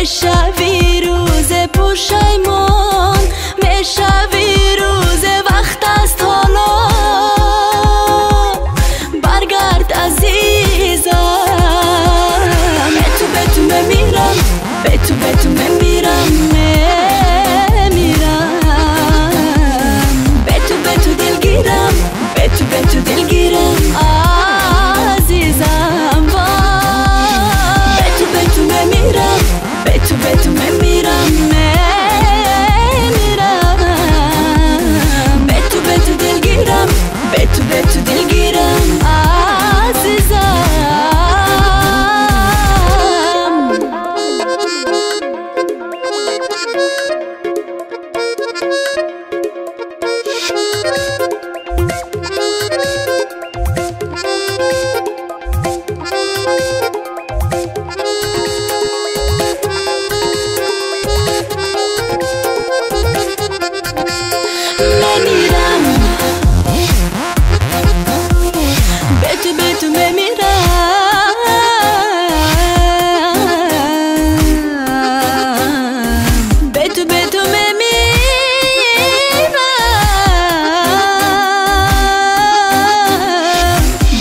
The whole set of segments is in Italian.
میشه ویروز می میشه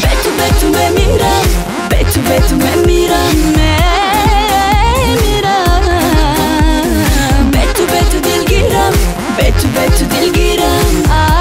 Betu betu me miran, betu betu me miran me el guirán.